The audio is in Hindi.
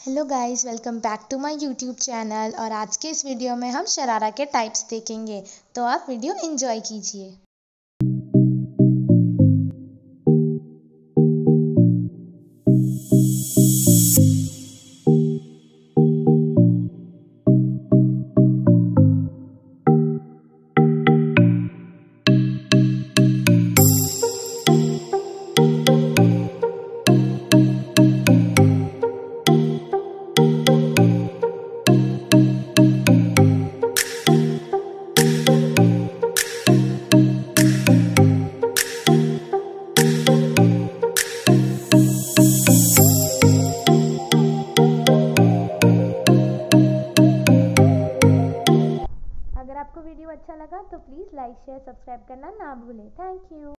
Hello guys welcome back to my YouTube channel और आज के इस वीडियो में हम शरारा के टाइप्स देखेंगे। तो आप वीडियो एंजॉय कीजिए। आपको वीडियो अच्छा लगा तो प्लीज़ लाइक शेयर सब्सक्राइब करना ना भूलें। Thank you